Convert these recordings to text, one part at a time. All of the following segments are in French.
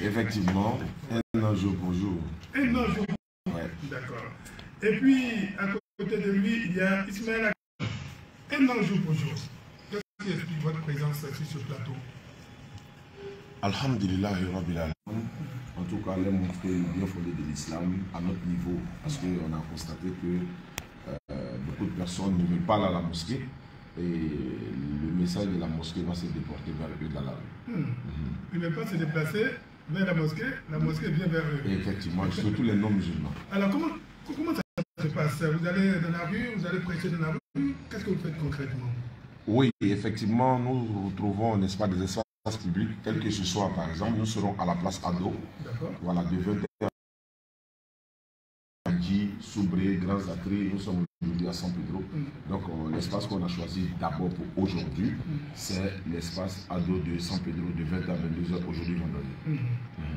Effectivement, un an jour pour jour. Un an jour pour jour. D'accord. Et puis, à côté de lui, il y a Ismaël Un an jour pour jour. Qu'est-ce qui explique votre présence sur ce plateau? Alhamdulillah, en tout cas, les montrer bien fondé de l'islam à notre niveau, parce qu'on a constaté que euh, beaucoup de personnes ne veulent pas aller à la mosquée et le message de la mosquée va se déporter vers eux dans la rue. Hmm. Ils ne pas se déplacer vers la mosquée, la mosquée vient vers eux. effectivement, surtout les non-musulmans. Alors, comment, comment ça se passe? Vous allez dans la rue, vous allez prêcher dans la rue, qu'est-ce que vous faites concrètement? Oui, effectivement, nous retrouvons, n'est-ce pas, des espaces publics, tels que ce soit, par exemple, nous serons à la place Ado, voilà, de 20h Soubré, Grand Zacré, nous sommes aujourd'hui à San Pedro. Mm. Donc euh, l'espace qu'on a choisi d'abord pour aujourd'hui, mm. c'est l'espace ado de San Pedro de 20 à 22h aujourd'hui vendredi. Mm.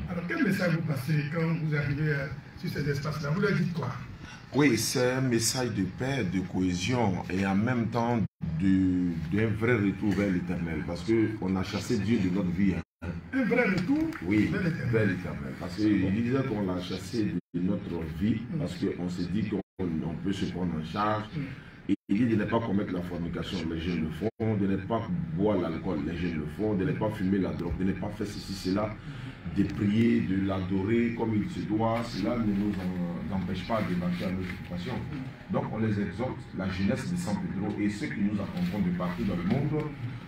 Alors quel message vous passez quand vous arrivez euh, sur ces espaces-là? Vous leur dites quoi? Oui, c'est un message de paix, de cohésion et en même temps d'un vrai retour vers l'éternel parce qu'on a chassé Dieu de notre vie. Hein. Un vrai retour Oui, l'éternel. Parce qu'il disait qu'on l'a chassé de notre vie, parce qu'on s'est dit qu'on peut se prendre en charge. Et il dit de ne pas commettre la fornication, les jeunes le font, de ne pas boire l'alcool, les jeunes le font, de ne pas fumer la drogue, de ne pas faire ceci, cela, de prier, de l'adorer comme il se doit. Cela ne nous empêche pas de marcher à nos occupations. Donc on les exhorte, la jeunesse de San Pedro et ceux qui nous accompagnent de partout dans le monde,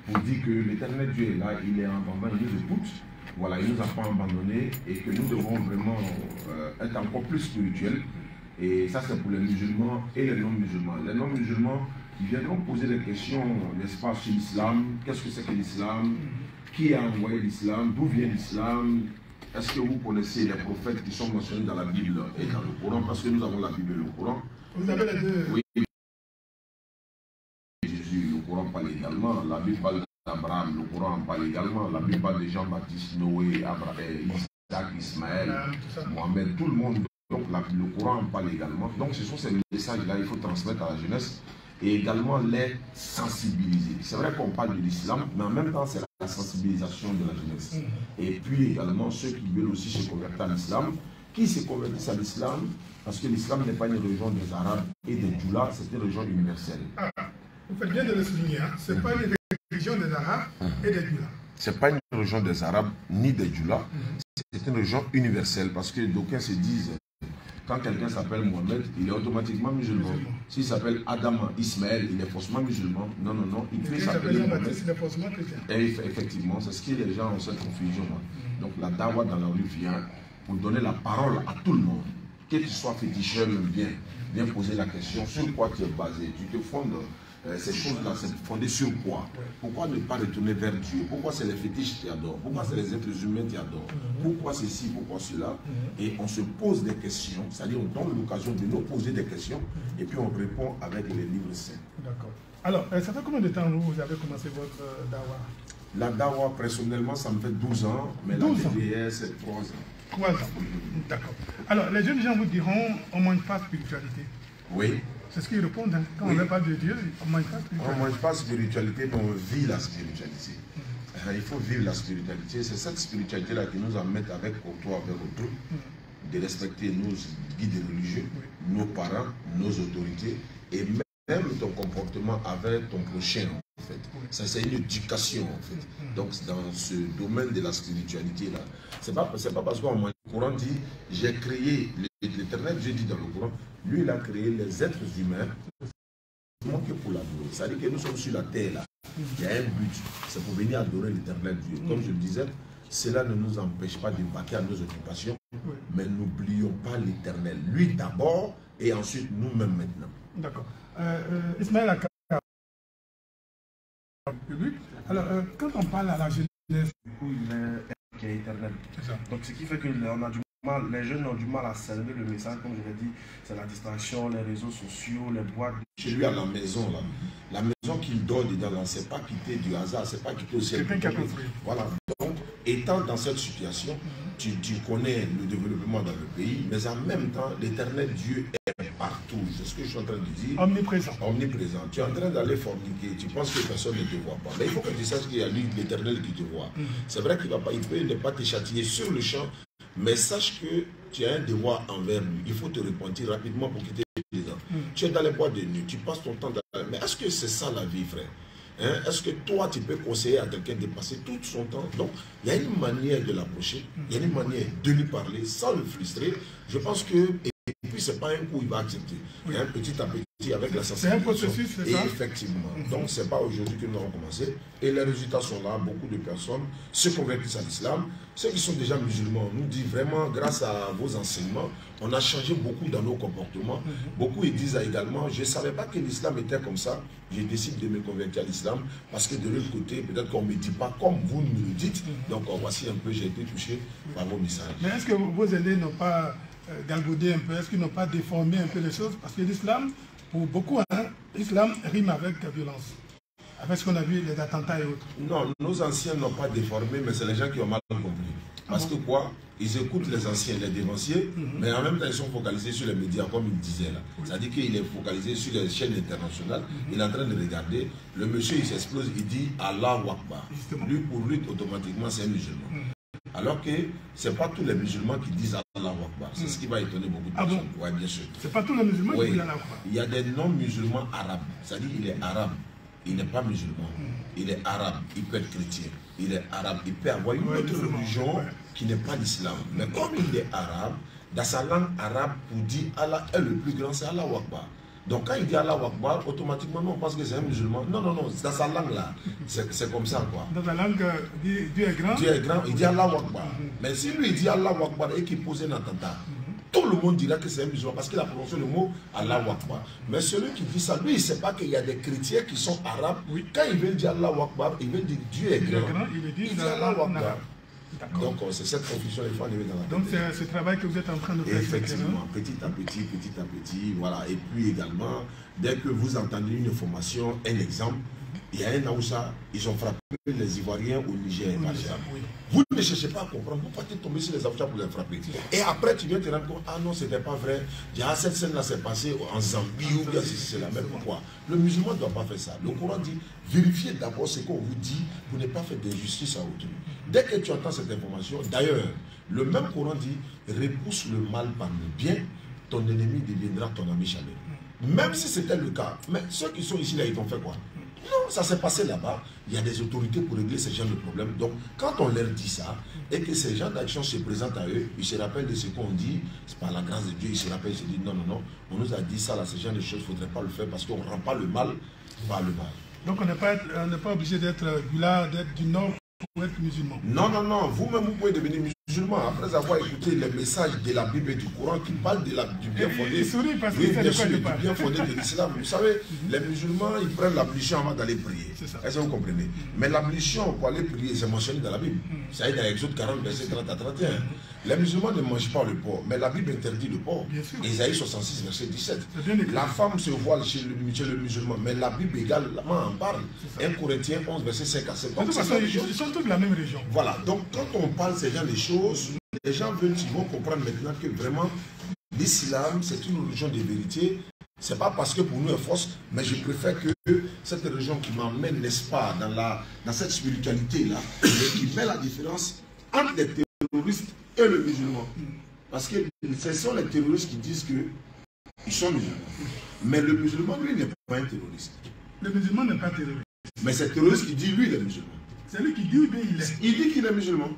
pour dire que l'éternel Dieu est là, il est en bas, il nous écoute. Voilà, il ne nous a pas abandonnés et que nous devons vraiment euh, être encore plus spirituels. Et ça, c'est pour les musulmans et les non-musulmans. Les non-musulmans, ils viendront poser des questions, n'est-ce pas, sur l'islam. Qu'est-ce que c'est que l'islam? Qui a envoyé l'islam? D'où vient l'islam? Est-ce que vous connaissez les prophètes qui sont mentionnés dans la Bible et dans le Coran? Parce que nous avons la Bible et le Coran. Vous avez les deux Oui. Jésus, le Coran parle également. La Bible parle Abraham, le Coran parle également, la plupart des Jean-Baptiste, Noé, Abraham, Isaac, Ismaël, Mohamed, tout le monde. Donc le Coran en parle également. Donc ce sont ces messages-là qu'il faut transmettre à la jeunesse et également les sensibiliser. C'est vrai qu'on parle de l'islam, mais en même temps c'est la sensibilisation de la jeunesse. Mm-hmm. Et puis également ceux qui veulent aussi se convertir à l'islam, qui se convertissent à l'islam, parce que l'islam n'est pas une religion des Arabes et des Djoulas, c'est une religion universelle. Ah, vous faites bien de le souligner, hein. c'est pas une religion des Arabes et des Djoulas. Ce n'est pas une religion des Arabes ni des Djoulas, mhm. c'est une religion universelle parce que d'aucuns se disent quand quelqu'un s'appelle Mohamed, il est automatiquement musulman. S'il s'appelle Adam Ismaël, il est forcément musulman. Non, non, non. Il peut s'appeler Mohamed. Chrétien. effectivement, c'est ce qui les gens ont cette confusion. Mhm. Donc la dawa dans la rue vient pour donner la parole à tout le monde. Que tu sois féticheur ou bien, viens poser la question sur quoi tu es basé. Tu te fondes euh, ces choses-là, c'est fondé sur quoi? Pourquoi ne pas retourner vers Dieu? Pourquoi c'est les fétiches qui adorent? Pourquoi c'est les êtres humains qui adorent? Mhm. Pourquoi ceci? Pourquoi cela? Mhm. Et on se pose des questions, c'est-à-dire on donne l'occasion de nous poser des questions mhm. et puis on répond avec les livres saints. D'accord. Alors, euh, ça fait combien de temps vous avez commencé votre euh, dawa? La dawa, personnellement, ça me fait 12 ans, mais la DDR, c'est 3 ans. 3 ans, d'accord. Alors, les jeunes gens vous diront, on ne mange pas spiritualité. Oui. C'est ce qu'ils répondent. Hein. Quand on ne pas de Dieu, on ne mange pas spiritualité. On ne mange pas spiritualité, mais on vit la spiritualité. Mm-hmm. Il faut vivre la spiritualité. C'est cette spiritualité-là qui nous amène avec toi, avec autrui, mm-hmm. de respecter nos guides religieux, nos parents, nos autorités et même ton comportement avec ton prochain. En fait. Ça, c'est une éducation, en fait. Donc, dans ce domaine de la spiritualité-là, c'est pas, pas parce qu'on le Coran dit j'ai créé l'éternel, Dieu dit dans le Coran, lui, il a créé les êtres humains que pour l'adorer. C'est-à-dire que nous sommes sur la terre là. Il y a un but, c'est pour venir adorer l'éternel Dieu. Comme je le disais, cela ne nous empêche pas de à nos occupations, mais n'oublions pas l'éternel. Lui d'abord et ensuite nous-mêmes maintenant. D'accord. Euh, euh, public. Alors, euh, quand on parle à la jeunesse, il est, qui est éternel. Donc, ce qui fait qu'on a du les jeunes ont du mal à servir le message, comme je l'ai dit, c'est la distraction, les réseaux sociaux, les boîtes. Chez lui à la maison, là, la maison qu'il dort dedans, ce n'est pas quitter du hasard, c'est pas quitter au ciel. Voilà. Donc, étant dans cette situation, tu, tu, connais le développement dans le pays, mais en même temps, l'éternel Dieu est partout. C'est ce que je suis en train de dire. Omniprésent. Omniprésent. Tu es en train d'aller forniquer, tu penses que personne ne te voit pas. Mais il faut que tu saches qu'il y a lui, l'éternel, qui te voit. Mhm. C'est vrai qu'il il peut ne pas te châtier sur le champ, mais sache que tu as un devoir envers lui. Il faut te repentir rapidement pour quitter les. Mm. Tu es dans les bois de nuit, tu passes ton temps dans Mais est-ce que c'est ça la vie, frère? Hein? Est-ce que toi, tu peux conseiller à quelqu'un de passer tout son temps? Donc, il y a une manière de l'approcher, il y a une manière de lui parler sans le frustrer. Je pense que puis, ce n'est pas un coup, il va accepter. Un petit à petit, avec la. C'est un processus, c'est ça Effectivement. Donc, ce n'est pas aujourd'hui que nous avons commencé. Et les résultats sont là. Beaucoup de personnes se convertissent à l'islam. Ceux qui sont déjà musulmans nous disent vraiment, grâce à vos enseignements, on a changé beaucoup dans nos comportements. Mhm. Beaucoup ils disent également, je ne savais pas que l'islam était comme ça. J'ai décidé de me convertir à l'islam parce que de l'autre côté, peut-être qu'on ne me dit pas comme vous nous le dites. Mhm. Donc, voici un peu, j'ai été touché par vos messages. Mais est-ce que vos aînés n'ont pas euh, galvauder un peu Est-ce qu'ils n'ont pas déformé un peu les choses? Parce que l'islam, pour beaucoup, hein, l'islam rime avec la violence. Avec ce qu'on a vu, les attentats et autres. Non, nos anciens n'ont pas déformé, mais c'est les gens qui ont mal compris. Parce que quoi? Ils écoutent les anciens, les dévanciers, mhm. mais en même temps, ils sont focalisés sur les médias, comme il disait là. C'est-à-dire qu'il est focalisé sur les chaînes internationales. Mhm. Il est en train de regarder. Le monsieur, il s'explose, il dit Allah Akbar. Lui, pour lui, automatiquement, c'est un musulman. Mhm. Alors que ce n'est pas tous les musulmans qui disent Allah Akbar. C'est ce qui va étonner beaucoup de ah personnes. oui, bien sûr. Ce n'est pas tous les musulmans qui disent Allah Akbar. Il y a des non-musulmans arabes. C'est-à-dire qu'il est arabe. Il n'est pas musulman. Hmm. Il est arabe. Il peut être chrétien. Il est arabe. Il peut avoir une autre religion qui n'est pas l'islam. Mais comme il est arabe, dans sa langue arabe, pour dire Allah est le plus grand, c'est Allah Akbar. Donc quand il dit Allah Akbar, automatiquement, on pense que c'est un musulman. Non, non, non, dans sa langue là. C'est comme ça quoi. Dans sa langue, Dieu est grand Dieu est grand, il dit Allah Akbar. Mais si lui il dit Allah Akbar et qu'il pose un attentat, tout le monde dira que c'est un musulman parce qu'il a prononcé le mot Allah Akbar. Mais celui qui dit ça, lui, il ne sait pas qu'il y a des chrétiens qui sont arabes. Quand ils veulent dire Allah Akbar, ils veulent dire Dieu est grand. Il, dit, il dit Allah Akbar. Donc euh, c'est cette confusion il faut enlever dans la. Donc c'est ce travail que vous êtes en train de faire. Effectivement, petit à petit, petit à petit, voilà. Et puis également, dès que vous entendez une information, un exemple, il y a un Aoussa, ils ont frappé les Ivoiriens au Niger. Vous ne cherchez pas à comprendre, vous partez tomber sur les avocats pour les frapper. Et après, tu viens te rendre compte, ah non, ce n'était pas vrai. Ah, cette scène-là s'est passée en Zambie ou bien c'est la même. Pourquoi Le musulman ne doit pas faire ça. Le Coran dit, vérifiez d'abord ce qu'on vous dit pour ne pas faire d'injustice à autrui. Dès que tu entends cette information, d'ailleurs, le même Coran dit, repousse le mal par le bien, ton ennemi deviendra ton ami chaleureux. Même si c'était le cas, mais ceux qui sont ici là, ils ont fait quoi? Non, ça s'est passé là-bas. Il y a des autorités pour régler ce genre de problème. Donc, quand on leur dit ça, et que ces gens d'action se présentent à eux, ils se rappellent de ce qu'on dit, c'est par la grâce de Dieu, ils se rappellent, ils se disent non, non, non, on nous a dit ça, là, ce genre de choses, il ne faudrait pas le faire parce qu'on ne rend pas le mal par le mal. Donc, on n'est pas, pas obligé d'être du Nord pour être musulman. Non, non, non, vous-même, vous pouvez devenir musulman après avoir écouté les messages de la Bible et du Coran qui parlent de la, du bien fondé, parce oui, bien sûr, du bien fondé de l'islam. Vous savez, les musulmans, ils prennent l'ablution avant d'aller prier. Est-ce que vous comprenez? Mais l'ablution pour aller prier, c'est mentionné dans la Bible. Mm. Ça y est dans Exode 40, verset 30 à 31. Les musulmans ne mangent pas le porc, mais la Bible interdit le porc. Isaïe 66, verset 17. La femme se voile chez le, chez le musulman, mais la Bible également en parle. 1 Corinthiens 11, verset 5 à 7. Donc, ils sont tous de la même région. Voilà, donc quand on parle ces gens des choses, les gens veulent, ils vont comprendre maintenant que vraiment l'islam, c'est une religion de vérité. C'est pas parce que pour nous est fausse, mais je préfère que cette religion qui m'emmène, n'est-ce pas, dans, la, dans cette spiritualité-là, et qui met la différence entre les terroristes et le musulman. Parce que ce sont les terroristes qui disent qu'ils sont musulmans. Mais le musulman, lui, n'est pas un terroriste. Le musulman n'est pas terroriste. Mais c'est terroriste qui dit, lui, il est musulman. C'est lui qui dit, oui, il est. Il dit qu'il est musulman.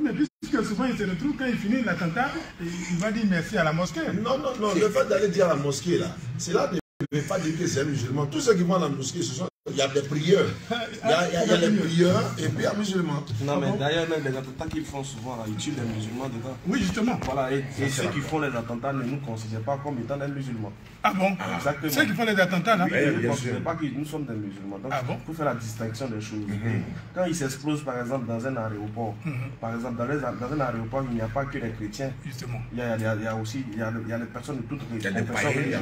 Mais puisque souvent il se retrouve quand il finit l'attentat, il va dire merci à la mosquée. Non, non, non, le fait d'aller dire à la mosquée là, c'est là ne veut pas dire que c'est un musulman. Tous ceux qui vont à la mosquée, ce sont il y a des prieurs. Il y a, il y a, il y a les prieurs et puis il y a musulmans. Non, mais d'ailleurs, même les attentats qu'ils font souvent, là, ils tuent les musulmans dedans. Oui, justement. Voilà, et, ceux qui font les attentats ne nous considèrent pas comme étant des musulmans. Ah bon? Exactement. Ceux qui font les attentats, là? Oui, ils ne considèrent pas que nous sommes des musulmans. Donc, ah bon? il faut faire la distinction des choses. Mhm. Quand ils s'explosent, par exemple, dans un aéroport, mhm. par exemple, dans, les, dans, un aéroport, il n'y a pas que les chrétiens. Justement. Il y a, il y a, aussi il y a, il y a les personnes de toutes les religions.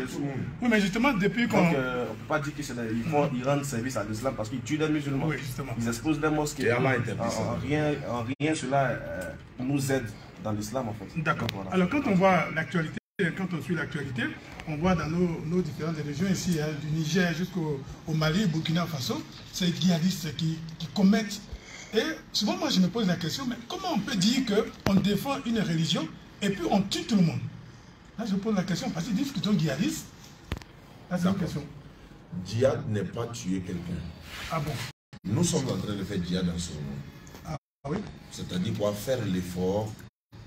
Oui, mais justement, depuis qu'on. Donc, euh, on ne peut pas dire qu'ils rendent service à l'islam parce qu'ils tuent des musulmans. Ils exposent des mosquées. En, rien, en rien cela euh, nous aide dans l'islam en fait. D'accord. Alors quand on voit l'actualité, quand on suit l'actualité, on voit dans nos, différentes régions ici, hein, du Niger jusqu'au Mali, Burkina Faso, ces djihadistes qui, qui commettent. Et souvent moi je me pose la question, mais comment on peut dire qu'on défend une religion et puis on tue tout le monde? Là je pose la question parce qu'ils disent qu'ils sont djihadistes. Là c'est une question. Djihad n'est pas tuer quelqu'un. Ah bon? Nous sommes en train de faire djihad en ce moment. Ah oui? C'est-à-dire quoi Faire l'effort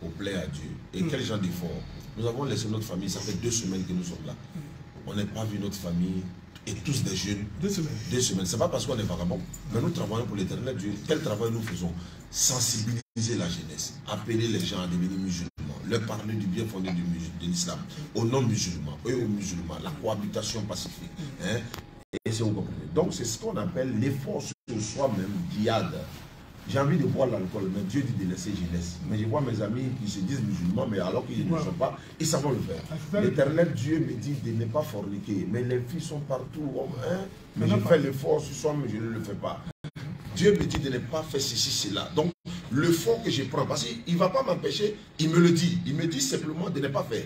au plaît à Dieu. Et hmm. quel genre d'effort? Nous avons laissé notre famille, ça fait deux semaines que nous sommes là. Hmm. On n'a pas vu notre famille et tous des jeunes. Deux semaines. Deux semaines. Ce n'est pas parce qu'on est vagabond, mais nous travaillons pour l'éternel Dieu. Quel travail nous faisons? Sensibiliser la jeunesse, appeler les gens à devenir musulmans, leur parler du bien fondé de l'islam, aux non-musulmans, eux aux musulmans, la cohabitation pacifique. Hein? Et c'est Donc c'est ce qu'on appelle l'effort sur soi-même, diade. J'ai envie de boire l'alcool, mais Dieu dit de laisser, je laisse. Mais je vois mes amis qui se disent musulmans, mais alors qu'ils ne sont pas, ils savent le faire. Ah, L'éternel Dieu me dit de ne pas forniquer. Mais les filles sont partout. Hein? Mais je fais l'effort sur soi, mais je ne le fais pas. Dieu me dit de ne pas faire ceci, cela. Donc, le fond que je prends, parce qu'il ne va pas m'empêcher, il me le dit. Il me dit simplement de ne pas faire.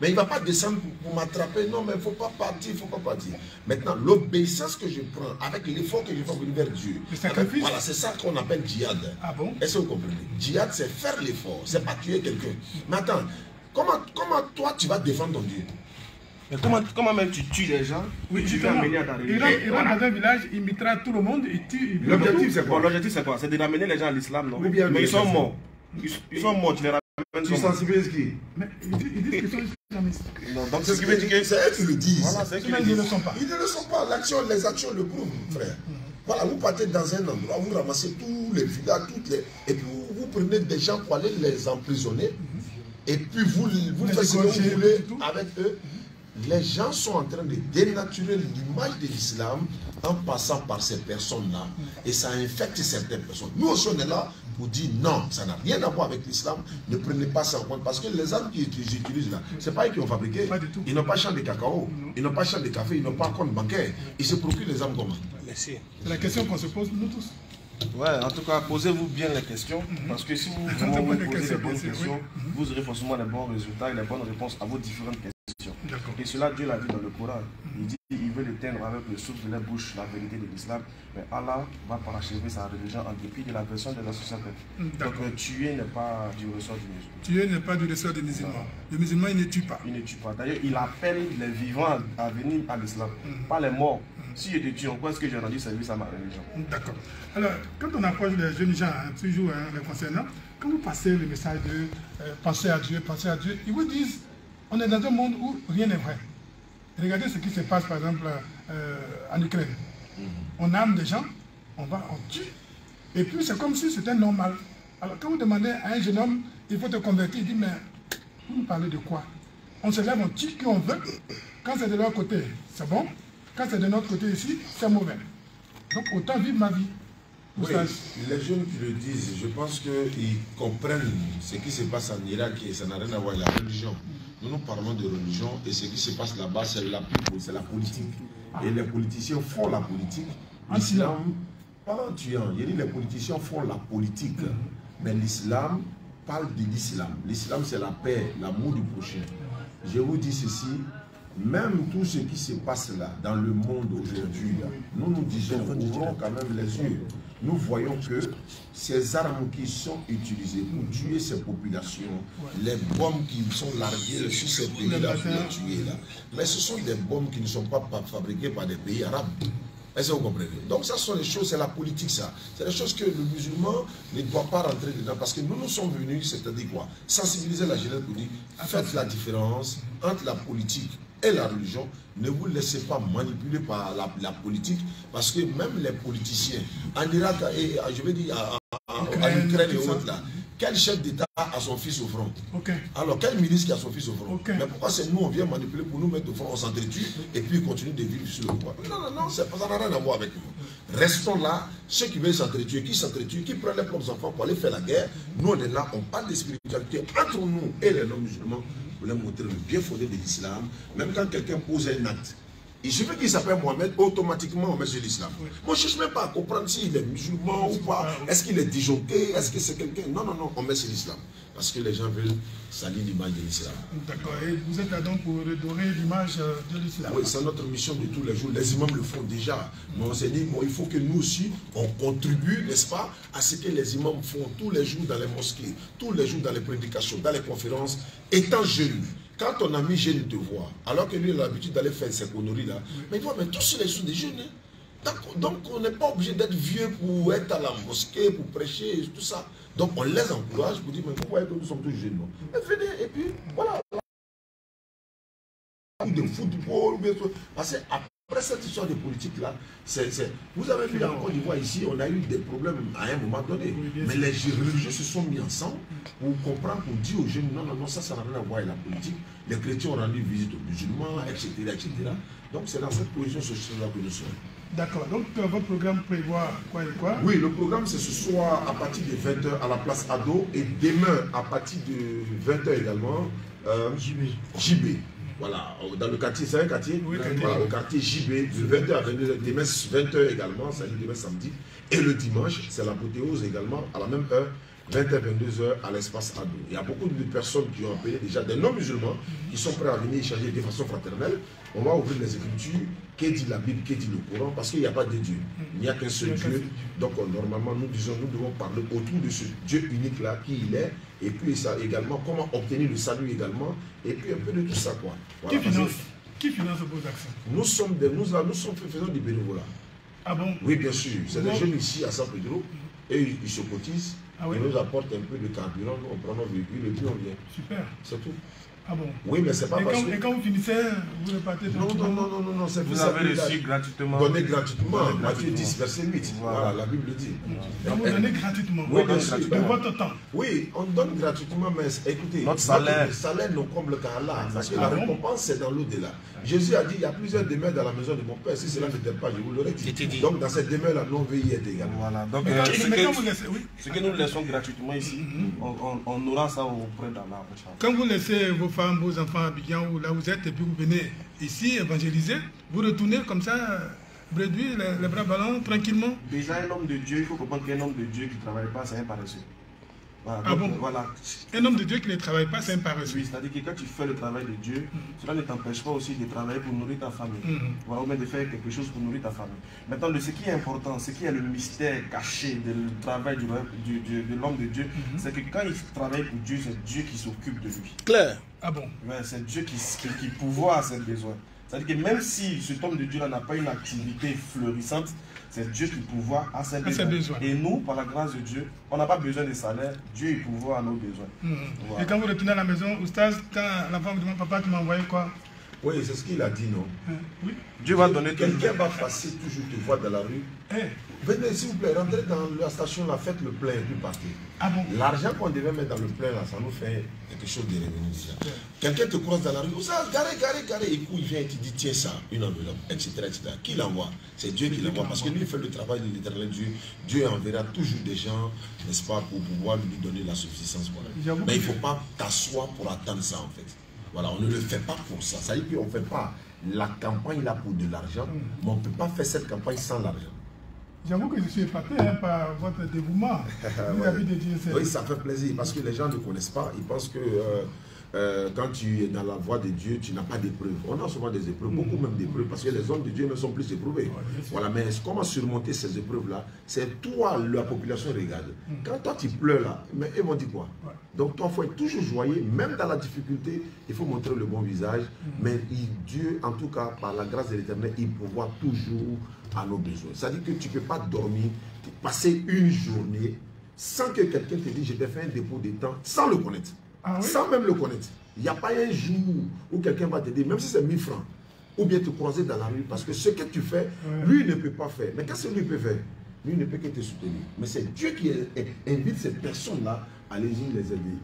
Mais il ne va pas descendre pour, m'attraper. Non, mais il ne faut pas partir, il ne faut pas partir. Maintenant, l'obéissance que je prends avec l'effort que je fais vers Dieu. voilà, c'est ça qu'on appelle djihad. Ah bon? Est-ce que vous comprenez? Djihad, c'est faire l'effort, c'est pas tuer quelqu'un. Mais attends, comment, comment toi tu vas défendre ton Dieu? Mais comment, comment même tu tues les gens Oui, tu veux amener à ta religion. Il rentre, dans un village, il mitraille tout le monde, il tue. L'objectif c'est quoi? L'objectif c'est quoi? C'est d'amener les gens à l'islam, non? Mais ils sont morts. Ils, sont morts, tu les tu sensibilises qui? Mais ils disent qu'ils sont islamistes. Non, donc c'est ce qui veut dire que c'est eux qui le disent. Voilà, c'est qu'ils ne le sont pas. Ils ne le sont pas. L'action, les actions le prouvent, frère. Voilà, vous partez dans un endroit, vous ramassez tous les villages, toutes les... et puis vous, prenez des gens pour aller les emprisonner, et puis vous, vous faites ce que vous voulez avec eux. Les gens sont en train de dénaturer l'image de l'islam en passant par ces personnes-là, et ça infecte certaines personnes. Nous aussi, on est là pour dire non, ça n'a rien à voir avec l'islam, ne prenez pas ça en compte. Parce que les armes qu'ils utilisent là, ce n'est pas eux qui ont fabriqué. Ils n'ont pas champ de cacao, ils n'ont pas champ de café, ils n'ont pas compte bancaire. Ils se procurent les armes comment? C'est la question qu'on se pose nous tous. Ouais, en tout cas, posez-vous bien les questions, mhm. parce que si vous, vous, posez les bonnes questions, vous aurez forcément les bons résultats et les bonnes réponses à vos différentes questions. Et cela, Dieu l'a dit dans le Coran. Il dit il veut éteindre avec le souffle de la bouche la vérité de l'islam. Mais Allah va parachever sa religion en dépit de la version de la société. Donc tuer n'est pas du ressort du musulman. Tuer n'est pas du ressort du musulman. Le musulman, il ne tue pas. Il ne tue pas. D'ailleurs, il appelle les vivants à venir à l'islam, mm. pas les morts. Mm. Si je te tue, quoi est-ce que j'ai rendu service à ma religion? D'accord. Alors, quand on approche les jeunes gens, hein, toujours hein, les concernant, quand vous passez le message de euh, penser à Dieu, penser à Dieu, ils vous disent on est dans un monde où rien n'est vrai. Regardez ce qui se passe par exemple euh, en Ukraine. Mhm. On arme des gens, on va, on tue, et puis c'est comme si c'était normal. Alors quand vous demandez à un jeune homme, il faut te convertir, il dit, mais vous me parlez de quoi? On se lève, on tue qui on veut. Quand c'est de leur côté, c'est bon. Quand c'est de notre côté ici, c'est mauvais. Donc autant vivre ma vie. Oui, les jeunes qui le disent, je pense qu'ils comprennent ce qui se passe en Irak et ça n'a rien à voir avec la religion. Nous, nous parlons de religion et ce qui se passe là-bas, c'est la, la politique. Et les politiciens font la politique. L'islam, pas en tuant, il dit les politiciens font la politique. Mais l'islam parle de l'islam. L'islam, c'est la paix, l'amour du prochain. Je vous dis ceci, même tout ce qui se passe là, dans le monde aujourd'hui, nous nous disons, ouvrons quand même les yeux nous voyons que ces armes qui sont utilisées pour tuer ces populations, les bombes qui sont larguées sur ces pays-là pour les tuer, là, mais ce sont des bombes qui ne sont pas fabriquées par des pays arabes. Est-ce que vous comprenez? Donc ça, ce sont les choses, c'est la politique ça. C'est des choses que le musulman ne doit pas rentrer dedans. Parce que nous nous sommes venus, c'est-à-dire quoi? Sensibiliser la jeunesse pour dire, faites la différence entre la politique et la religion, ne vous laissez pas manipuler par la, politique, parce que même les politiciens, en Irak et je veux dire en, Ukraine et autres là, quel chef d'État a son fils au front? Alors, quel ministre qui a son fils au front? Mais pourquoi c'est nous, on vient manipuler pour nous mettre au front, on s'entretue et puis continue de vivre sur le pouvoir Non, non, non, ça n'a rien à voir avec nous. Restons là, ceux qui veulent s'entretuer, qui s'entretuent, qui prennent leurs propres enfants pour aller faire la guerre, nous on est là, on parle de spiritualité entre nous et les non montrer le bien fondé de l'islam. Même quand quelqu'un pose un acte, il suffit qu'il s'appelle Mohamed, automatiquement on met sur l'islam. Moi, je ne cherche même pas à comprendre s'il est musulman ou pas. Est-ce qu'il est disjoncté? Est-ce que c'est quelqu'un? Non, non, non, on met sur l'islam. Parce que les gens veulent salir l'image de l'islam. D'accord. Et vous êtes là donc pour redorer l'image euh, de l'islam Oui, c'est notre mission de tous les jours. Les imams le font déjà. Mais on s'est dit, bon, il faut que nous aussi, on contribue, n'est-ce pas, à ce que les imams font tous les jours dans les mosquées, tous les jours dans les prédications, dans les conférences, étant jeunes. Quand ton ami jeune te voit, alors que lui a l'habitude d'aller faire ses conneries là, mais il voit, mais tous les sont des jeunes. Hein. Donc, on n'est pas obligé d'être vieux pour être à la mosquée, pour prêcher, et tout ça. Donc on les encourage pour dire, mais vous voyez que nous sommes tous jeunes. Mais venez, et puis voilà. De football, bien sûr. Parce après cette histoire de politique là, c'est, vous avez vu en Côte d'Ivoire ici, on a eu des problèmes à un moment donné. mais les religieux se sont mis ensemble pour comprendre, pour dire aux jeunes, non, non, non, ça, ça n'a rien à voir avec la politique. Les chrétiens ont rendu visite aux musulmans, etc. etc. Donc c'est dans cette position sociale que nous sommes. D'accord. Donc, euh, votre programme prévoit quoi et quoi? Oui, le programme, c'est ce soir à partir de 20h à la place Ado et demain à partir de 20h également, euh, JB. JB. Voilà, dans le quartier, c'est un quartier Oui, voilà, au quartier JB, de 20h à 22h, demain 20h également, ça dit demain samedi. Et le dimanche, c'est l'apothéose également, à la même heure, 20h, 22h à l'espace Ado. Il y a beaucoup de personnes qui ont appelé déjà des non-musulmans qui sont prêts à venir échanger de façon fraternelle. On va ouvrir les écritures, qu'est dit la Bible, qu'est dit le Coran, parce qu'il n'y a pas de Dieu. Il n'y a qu'un seul Dieu. Donc normalement, nous disons, nous devons parler autour de ce Dieu unique-là, qui il est, et puis ça également, comment obtenir le salut également, et puis un peu de tout ça. Quoi. qui, finance, qui finance vos actions Nous sommes des, nous, nous sommes, faisons du bénévolat. Ah bon? Oui, bien sûr. C'est des jeunes ici à San Pedro, et ils se cotisent. Ah ils nous apportent un peu de carburant, nous on prend nos véhicules et puis on vient. Super. C'est tout. Ah bon Oui, mais c'est pas et parce quand, que... Et quand vous finissez, vous repartez Non, non, non, non, non, non c'est Vous avez reçu gratuitement. Donné gratuitement. Matthieu 10, verset 8. Voilà, la Bible dit. Donc vous donnez gratuitement. Oui, bien sûr. De votre temps. Oui, on donne gratuitement, mais écoutez, notre salaire, notre salaire nous comble qu'Allah. Parce que la récompense, c'est dans l'au-delà. Jésus a dit il y a plusieurs demeures dans la maison de mon Père. Si cela n'était pas, je vous l'aurais dit. Donc dans cette demeure-là, nous on veut y être également. Voilà. Donc, Mais euh, quand- ce, mais que, quand vous laissez, oui. ce que nous laissons gratuitement ici, on, on- on aura ça auprès d'Allah. Quand vous laissez vos femmes, vos enfants à Abidjan ou là où vous êtes, et puis vous venez ici évangéliser, vous retournez comme ça, réduire les, les bras ballants, tranquillement. Déjà, un homme de Dieu, il faut comprendre qu'un homme de Dieu qui ne travaille pas, c'est un paresseux. Voilà, Ah donc, bon? voilà. Un homme de Dieu qui ne travaille pas, c'est un paresseux. Oui, c'est-à-dire que quand tu fais le travail de Dieu, cela ne t'empêche pas aussi de travailler pour nourrir ta famille. Voilà, ou bien de faire quelque chose pour nourrir ta famille. Maintenant, le- ce qui est important, ce qui est le mystère caché du travail du, du- du- de l'homme de Dieu, Mhm. c'est que quand il travaille pour Dieu, c'est Dieu qui s'occupe de lui. Claire. Ah bon? Ouais, c'est Dieu qui, qui, qui pourvoit à ses besoins. C'est-à-dire que même si cet homme de Dieu-là n'a pas une activité florissante, c'est Dieu qui pourvoit à ses besoins. besoins. Et nous, par la grâce de Dieu, on n'a pas besoin de salaire, Dieu il pourvoit à nos besoins. Mhm. Voilà. Et quand vous retournez à la maison, Oustaz, quand l'enfant vous demande Papa, tu m'as envoyé quoi? Oui, c'est ce qu'il a dit, non? Hein, Oui. Dieu va donner tout. Quelqu'un va passer toujours te voir dans la rue. Eh, Venez, s'il vous plaît, rentrez dans la station, là, faites le plein et puis partez. Ah bon? L'argent qu'on devait mettre dans le plein, là, ça nous fait quelque chose de revenu. Quelqu'un te croise dans la rue, ça, garé, garé, garé, et puis il vient et te dit, tiens ça, une enveloppe, etc. etc. Qui l'envoie? C'est Dieu qui l'envoie, parce que lui, il fait le travail de l'éternel Dieu. Dieu enverra toujours des gens, n'est-ce pas, pour pouvoir lui donner la suffisance. Voilà. Mais il ne faut pas t'asseoir pour attendre ça, en fait. Voilà, on ne le fait pas pour ça. Ça veut dire qu'on ne fait pas la campagne là pour de l'argent, mais on ne peut pas faire cette campagne sans l'argent. J'avoue que je suis épaté hein, par votre dévouement vis-à-vis de Dieu. c'est- Oui, ça fait plaisir parce que les gens ne connaissent pas. Ils pensent que euh, euh, quand tu es dans la voie de Dieu, tu n'as pas d'épreuves. On a souvent des épreuves, beaucoup même d'épreuves, parce que les hommes de Dieu ne sont plus éprouvés. Voilà, mais comment surmonter ces épreuves-là? C'est toi, la population regarde. Quand toi tu pleures là, mais ils vont dire quoi? Donc toi, il faut être toujours joyeux, même dans la difficulté, il faut montrer le bon visage. Mais il- Dieu, en tout cas, par la grâce de l'éternel, il pourvoit toujours à nos besoins. C'est-à-dire que tu ne peux pas dormir, passer une journée sans que quelqu'un te dise je t'ai fait un dépôt de temps, sans le connaître. Ah oui? Sans même le connaître. Il n'y a pas un jour où quelqu'un va te dire, même si c'est 1000 francs, ou bien te croiser dans la rue, parce que ce que tu fais, Ouais. lui ne peut pas faire. Mais qu'est-ce que lui peut faire? Lui ne peut que te soutenir. Mais c'est Dieu qui invite ces personnes-là à les aider.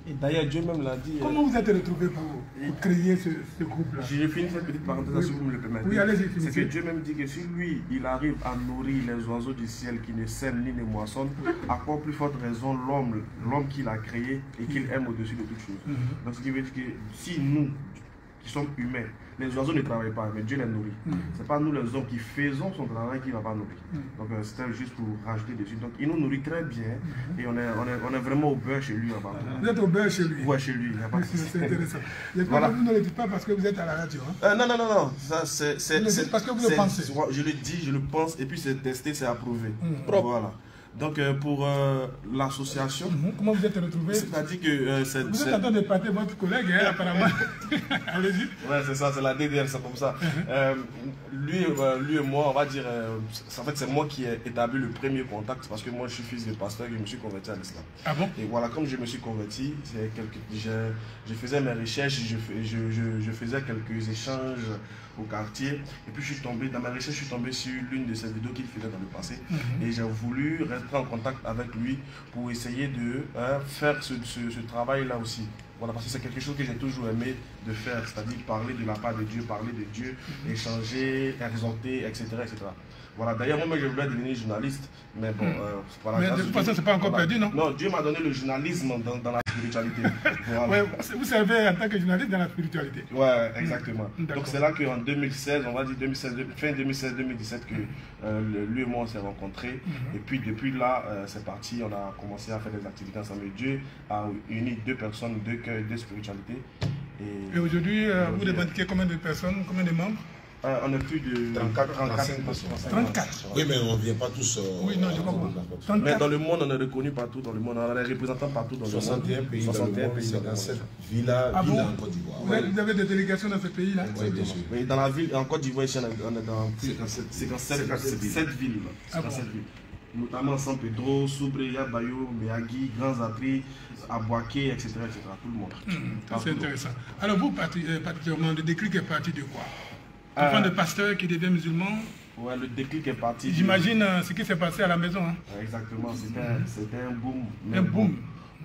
Et d'ailleurs, Dieu même l'a dit. euh, Comment vous êtes retrouvés pour, pour créer ce, ce groupe-là? J'ai fini cette petite parenthèse Oui. si vous me le permettez. Oui, allez-y, C'est que Dieu même dit que si lui, il arrive à nourrir les oiseaux du ciel qui ne sèment ni ne moissonnent, à quoi plus forte raison l'homme, l'homme qu'il a créé et qu'il aime au-dessus de toutes choses. Mhm. Donc ce qui veut dire que si nous, qui sommes humains. Les oiseaux ne travaillent pas, mais Dieu les nourrit. Mm. Ce n'est pas nous les hommes qui faisons son travail qui ne va pas nourrir. Mm. Donc euh, c'était juste pour rajouter dessus. Donc il nous nourrit très bien mm-hmm. et on est, on, est, on est, vraiment au beurre chez lui. Vous êtes au beurre chez lui Oui, chez lui. C'est intéressant. Vous ne le dites pas parce que vous êtes à la radio. Hein? Euh, non, non, non, non. Ça, c'est, parce que vous le pensez. Je le dis, je le pense et puis c'est testé, c'est approuvé. Mm. Voilà. Donc, euh, pour euh, l'association. Mhm. Comment vous êtes retrouvé C'est-à-dire que. Euh, vous êtes en train de pâter votre collègue, hein, apparemment. Allez-y. Ouais, c'est ça, c'est la DDR, c'est comme ça. Lui, lui et moi, on va dire. en fait, c'est moi qui ai établi le premier contact parce que moi, je suis fils de pasteur et je me suis converti à l'islam. Ah bon? Et voilà, comme je me suis converti, quelques, je, je, faisais mes recherches, je, je, je faisais quelques échanges au quartier. Et puis je suis tombé, dans ma recherche, je suis tombé sur l'une de ces vidéos qu'il faisait dans le passé. Mhm. Et j'ai voulu rentrer en contact avec lui pour essayer de hein, faire ce, ce, travail-là aussi. Voilà, parce que c'est quelque chose que j'ai toujours aimé de faire, c'est-à-dire parler de la part de Dieu, parler de Dieu, mhm. échanger, exhorter, etc. etc. Voilà, d'ailleurs, moi, je voulais devenir journaliste, mais bon, hmm. euh, voilà. Mais de toute façon, c'est pas encore perdu, non? Non, Dieu m'a donné le journalisme dans, dans la spiritualité. ouais, vous servez en tant que journaliste dans la spiritualité. Ouais, exactement. Donc, c'est là qu'en 2016, on va dire 2016, fin 2016-2017, que euh, lui et moi, on s'est rencontrés. Hmm. Et puis, depuis là, euh, c'est parti, on a commencé à faire des activités ensemble. Dieu a uni deux personnes, deux cœurs, deux spiritualités. Et, et aujourd'hui, vous revendiquez combien de personnes, combien de membres? Euh, on est plus de 34, 34, 34. Oui, mais on ne vient pas tous. Euh, oui, non, je comprends. Mais dans le monde, on est reconnu partout dans le monde. On a des représentants partout dans le monde. 61 pays 61 dans pays dans cette ville-là ah en Côte d'Ivoire. Vous, avez des délégations dans ce pays-là? Oui, bien sûr. Mais dans la ville, en Côte d'Ivoire, on est dans 57 villes. Ah Notamment San Pedro, Soubreya, Bayo, Meagi, Grands Apri, Abouaké, etc., etc. Tout le monde. Hmm, c'est intéressant. Alors vous, euh, particulièrement, le déclic est parti de quoi? Enfant de pasteur qui devient musulman. Ouais, le déclic est parti. J'imagine euh, ce qui s'est passé à la maison. Hein. Exactement, c'était un boom. Un boom.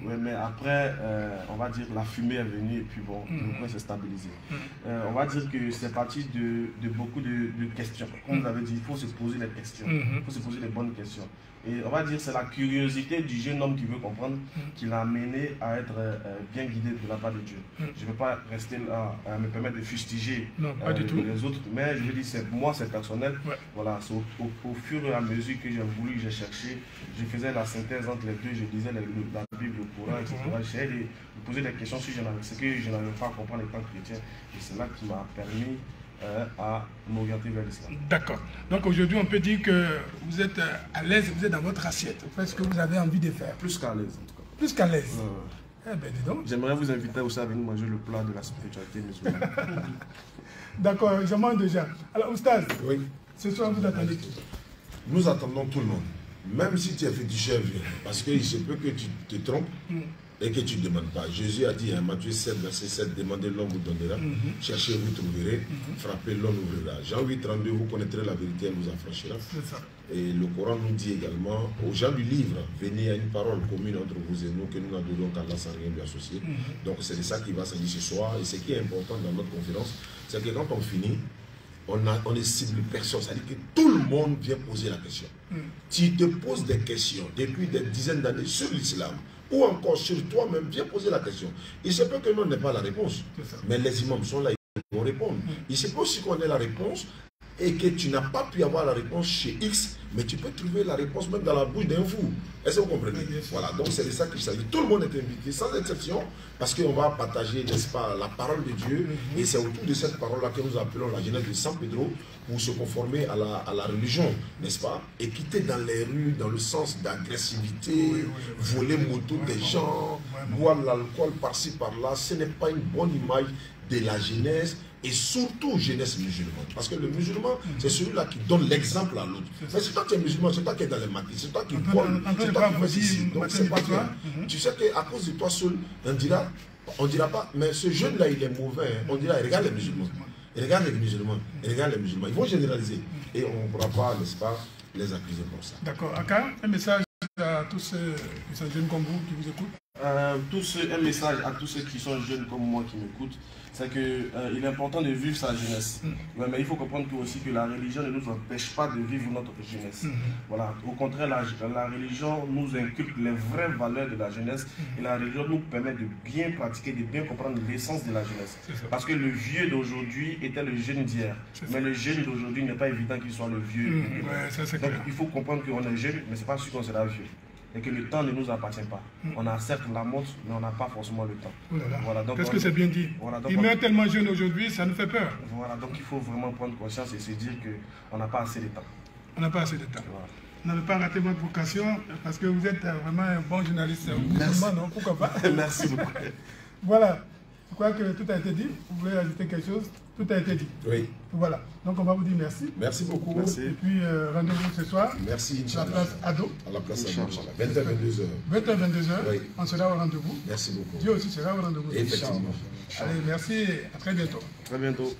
Ouais, mais après, euh, on va dire la fumée est venue et puis bon, mm. le s'est stabilisé. Mm. Euh, on va dire que c'est parti de, de, beaucoup de, de questions. Comme vous avez dit, il faut se poser des questions. Mm-hmm. Il faut se poser les bonnes questions. Et on va dire c'est la curiosité du jeune homme qui veut comprendre mm. qui l'a amené à être euh, bien guidé de la part de Dieu. Je ne veux pas rester là à me permettre de fustiger les autres, mais je veux dire, c'est moi, c'est personnel. Voilà, au, au, fur et à mesure que j'ai voulu, que j'ai cherché, je faisais la synthèse entre les deux, je disais la Bible courant, etc. J'essayais de poser des questions sur ce que je n'avais pas à comprendre étant chrétien. Et c'est là qui m'a permis euh, à m'orienter vers l'islam. D'accord. Donc aujourd'hui, on peut dire que vous êtes euh, à l'aise, vous êtes dans votre assiette. Vous faites ce que vous avez envie de faire? Plus qu'à l'aise, en tout cas. Plus qu'à l'aise. Eh ben, dis donc. J'aimerais vous inviter aussi à venir manger le plat de la spiritualité musulmane. D'accord, je mange déjà. Alors, Oustaz, oui. ce soir, vous attendez qui? Nous attendons tout le monde même si tu es féticheur, parce qu'il se peut que tu te trompes et que tu ne demandes pas. Jésus a dit, hein, Matthieu 7, verset 7, demandez, l'homme vous donnera, mhm. cherchez, vous trouverez, mhm. frappez, l'homme ouvrira. Jean 8, 32, vous connaîtrez la vérité, elle vous affranchira. Et le Coran nous dit également, aux gens du livre, venez à une parole commune entre vous et nous, que nous n'adorons qu'Allah sans rien lui associer. Mhm. Donc c'est de ça qui va s'agir ce soir. Et ce qui est important dans notre conférence, c'est que quand on finit, on, a, on ne cible personne. C'est-à-dire que tout le monde vient poser la question. Hmm. Tu te poses des questions depuis des dizaines d'années sur l'islam ou encore sur toi-même, viens poser la question. Il se peut que nous n'ait pas la réponse, mais les imams sont là, ils vont répondre. Hmm. Il se peut aussi qu'on ait la réponse et que tu n'as pas pu avoir la réponse chez X, mais tu peux trouver la réponse même dans la bouche d'un fou. Est-ce que vous comprenez? Voilà, donc c'est de ça qu'il s'agit. Tout le monde est invité, sans exception, parce qu'on va partager, n'est-ce pas, la parole de Dieu. Et c'est autour de cette parole-là que nous appelons la jeunesse de San Pedro pour se conformer à la, à la religion, n'est-ce pas? Et quitter dans les rues dans le sens d'agressivité, voler moto des gens, boire l'alcool par-ci par-là. Ce n'est pas une bonne image de la jeunesse et surtout jeunesse musulmane. Parce que le musulman, c'est celui-là qui donne l'exemple à l'autre. Mais c'est toi qui es musulman, c'est toi qui es dans les matins, c'est toi qui vole, c'est Donc c'est pas toi. Mhm. Tu sais qu'à cause de toi seul, on dira, on dira pas, mais ce jeune-là, il est mauvais. Hein. On dira, regarde les musulmans. Regarde les musulmans. Regarde les musulmans. Ils vont généraliser. Et on ne pourra pas, n'est-ce pas, les accuser pour ça. D'accord. Aka, un message à tous ces jeunes comme vous qui vous écoutent euh, un message à tous ceux qui sont jeunes comme moi qui m'écoutent, c'est qu'il euh, est important de vivre sa jeunesse. Mm. mais il faut comprendre aussi que la religion ne nous empêche pas de vivre notre jeunesse. Mm. Voilà. Au contraire, la, la, religion nous inculque les vraies valeurs de la jeunesse mm. et la religion nous permet de bien pratiquer, de bien comprendre l'essence de la jeunesse. Parce que le vieux d'aujourd'hui était le jeune d'hier. Mais le jeune d'aujourd'hui n'est pas évident qu'il soit le vieux. Donc il faut comprendre qu'on est jeune, mais ce n'est pas sûr qu'on sera vieux et que le temps ne nous appartient pas. Hmm. On a certes la montre, mais on n'a pas forcément le temps. Voilà, Qu'est-ce que c'est bien dit? Il meurt tellement jeune aujourd'hui, ça nous fait peur. Voilà, donc il faut vraiment prendre conscience et se dire qu'on n'a pas assez de temps. On n'a pas assez de temps. Vous n'avez pas raté votre vocation parce que vous êtes vraiment un bon journaliste. Non? Pourquoi pas? Merci beaucoup. voilà. Je crois que tout a été dit? Vous voulez ajouter quelque chose? Tout a été dit. Oui. Voilà. Donc on va vous dire merci. Merci beaucoup. Merci. Et puis euh, rendez-vous ce soir. Merci. À la place Ado. À la place Ado. 20h, 22h. 20h, 22h. Oui. On sera au rendez-vous. Merci beaucoup. Dieu aussi sera au rendez-vous. Effectivement. Allez, merci. À très bientôt. très bientôt.